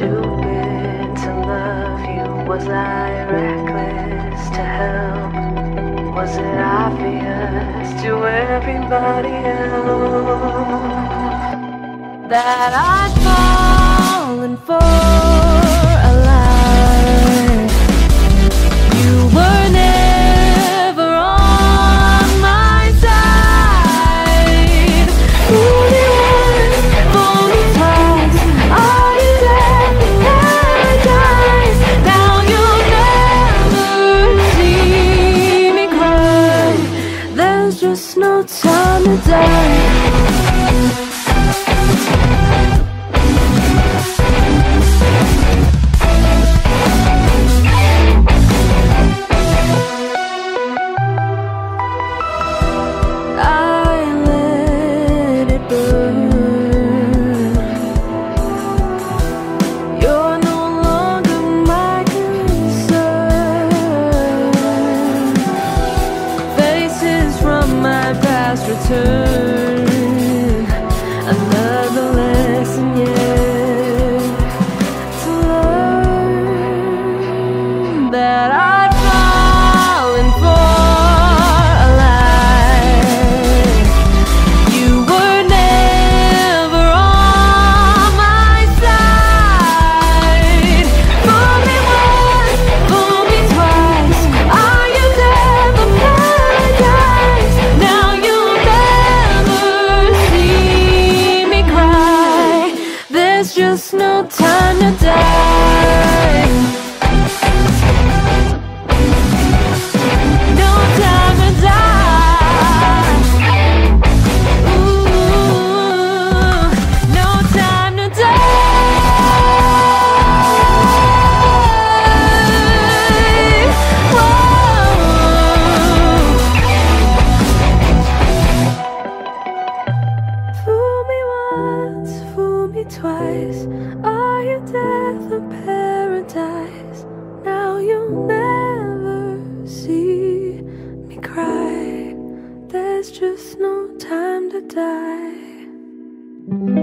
Stupid to love you. Was I reckless to help? Was it obvious to everybody else that I'd fallen for? Just no time to die. Return. There's just no time to die. Me twice. Are you death or paradise? Now you'll never see me cry. There's just no time to die.